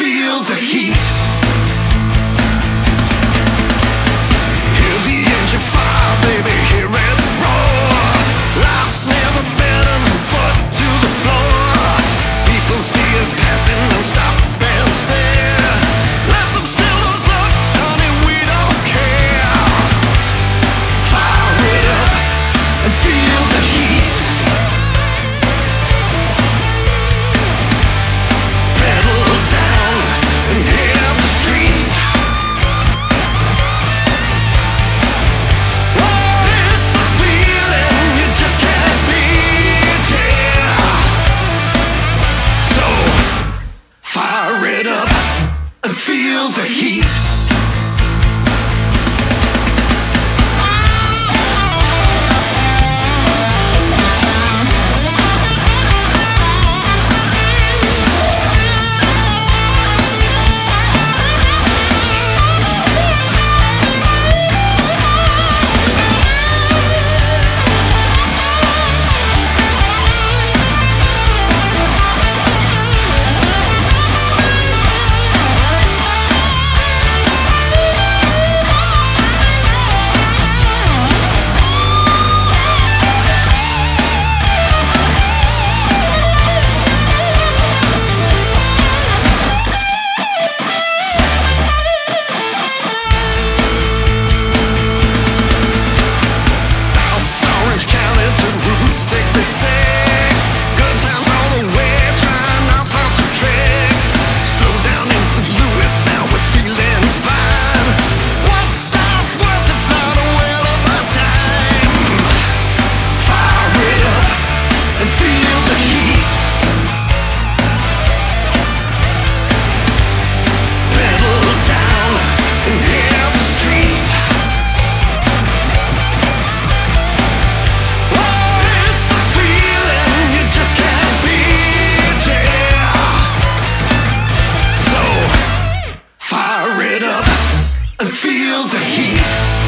feel the heat. And feel the heat. it up and feel the heat.